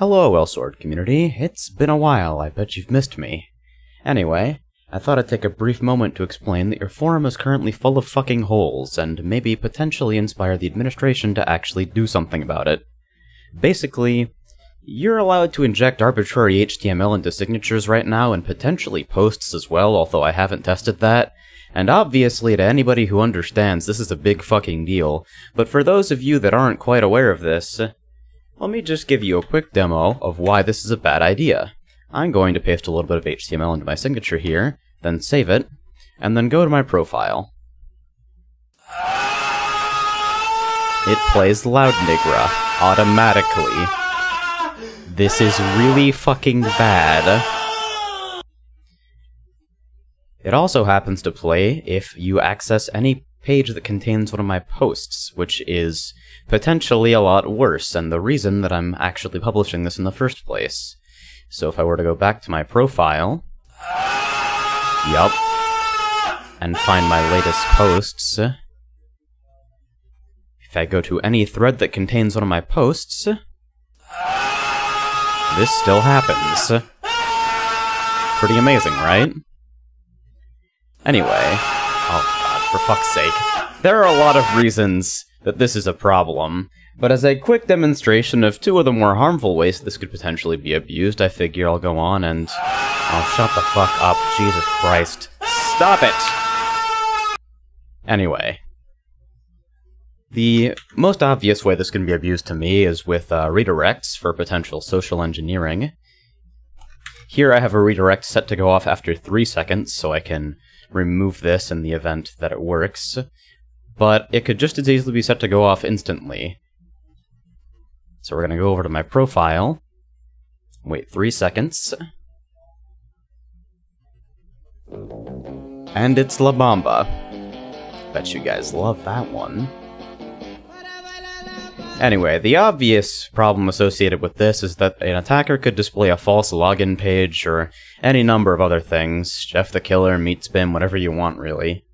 Hello, Elsword community. It's been a while. I bet you've missed me. Anyway, I thought I'd take a brief moment to explain that your forum is currently full of fucking holes, and maybe potentially inspire the administration to actually do something about it. Basically, you're allowed to inject arbitrary HTML into signatures right now, and potentially posts as well, although I haven't tested that. And obviously, to anybody who understands, this is a big fucking deal. But for those of you that aren't quite aware of this, let me just give you a quick demo of why this is a bad idea. I'm going to paste a little bit of HTML into my signature here, then save it, and then go to my profile. It plays Loud Nigra automatically. This is really fucking bad. It also happens to play if you access any page that contains one of my posts, which is potentially a lot worse, and the reason that I'm actually publishing this in the first place. So if I were to go back to my profile, yup, and find my latest posts, if I go to any thread that contains one of my posts, this still happens. Pretty amazing, right? Anyway, for fuck's sake. There are a lot of reasons that this is a problem, but as a quick demonstration of two of the more harmful ways this could potentially be abused, I figure I'll go on and... Oh, shut the fuck up, Jesus Christ. Stop it! Anyway. The most obvious way this can be abused to me is with uh, redirects for potential social engineering. Here I have a redirect set to go off after 3 seconds, so I can remove this in the event that it works, but it could just as easily be set to go off instantly. So we're going to go over to my profile, wait three seconds, and it's La Bamba. Bet you guys love that one. Anyway, the obvious problem associated with this is that an attacker could display a false login page or any number of other things. Jeff the Killer, Meatspin, whatever you want, really.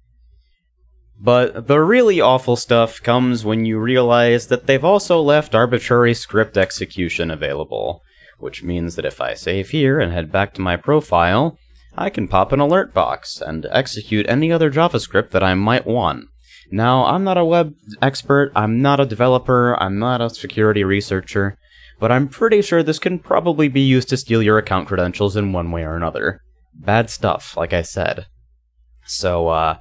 But the really awful stuff comes when you realize that they've also left arbitrary script execution available, which means that if I save here and head back to my profile, I can pop an alert box and execute any other JavaScript that I might want. Now, I'm not a web expert, I'm not a developer, I'm not a security researcher, but I'm pretty sure this can probably be used to steal your account credentials in one way or another. Bad stuff, like I said. So, uh,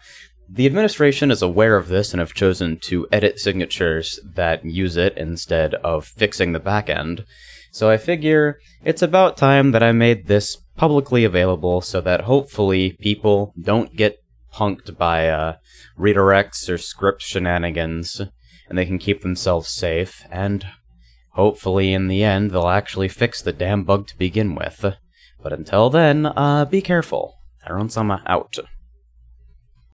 the administration is aware of this and have chosen to edit signatures that use it instead of fixing the backend. So I figure it's about time that I made this publicly available so that hopefully people don't get punked by uh, redirects or script shenanigans, and they can keep themselves safe, and hopefully in the end they'll actually fix the damn bug to begin with. But until then, uh, be careful. Aaron Sama out.